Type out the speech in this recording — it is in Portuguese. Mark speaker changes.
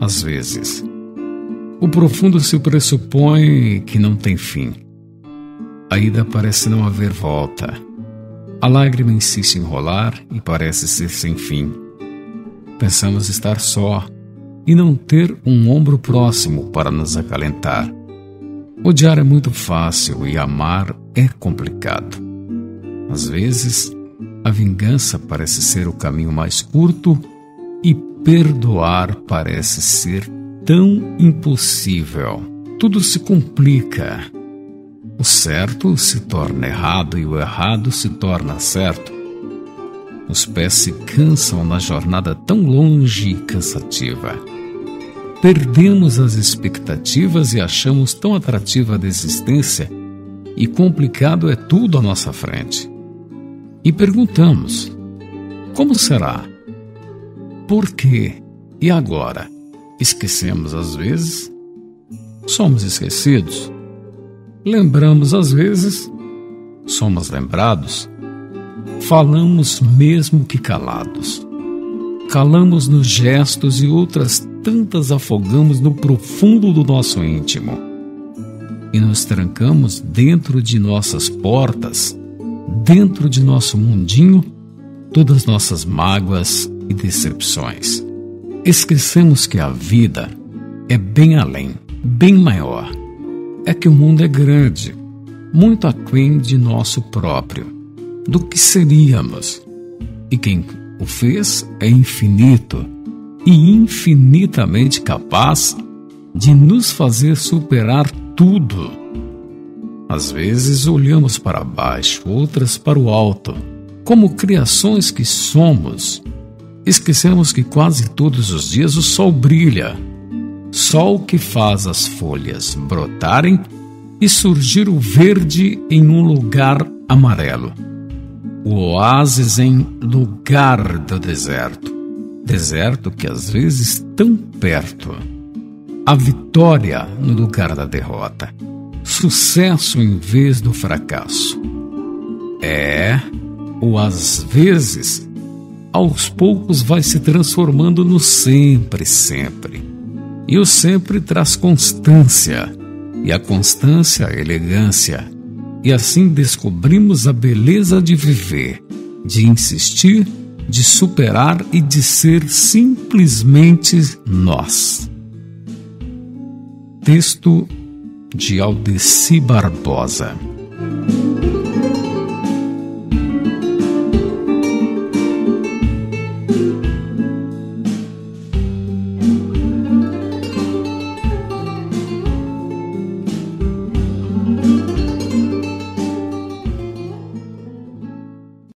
Speaker 1: Às vezes, o profundo se pressupõe que não tem fim. A ida parece não haver volta. A lágrima insiste em rolar e parece ser sem fim. Pensamos estar só e não ter um ombro próximo para nos acalentar. Odiar é muito fácil e amar é complicado. Às vezes, a vingança parece ser o caminho mais curto e perdoar parece ser tão impossível. Tudo se complica. O certo se torna errado e o errado se torna certo. Os pés se cansam na jornada tão longe e cansativa. Perdemos as expectativas e achamos tão atrativa a desistência e complicado é tudo à nossa frente. E perguntamos: como será? Por quê? E agora? Esquecemos às vezes? Somos esquecidos? Lembramos às vezes? Somos lembrados? Falamos mesmo que calados. Calamos nos gestos e outras tantas afogamos no profundo do nosso íntimo. E nos trancamos dentro de nossas portas, dentro de nosso mundinho, todas nossas mágoas e decepções. Esquecemos que a vida é bem além, bem maior. É que o mundo é grande, muito aquém de nosso próprio, do que seríamos. E quem o fez é infinito e infinitamente capaz de nos fazer superar tudo. Às vezes olhamos para baixo, outras para o alto, como criações que somos Esquecemos que quase todos os dias o sol brilha, sol que faz as folhas brotarem e surgir o verde em um lugar amarelo. O oásis em lugar do deserto, deserto que às vezes tão perto. A vitória no lugar da derrota, sucesso em vez do fracasso. É, ou às vezes aos poucos vai se transformando no sempre, sempre. E o sempre traz constância, e a constância, elegância. E assim descobrimos a beleza de viver, de insistir, de superar e de ser simplesmente nós. Texto de Aldeci Barbosa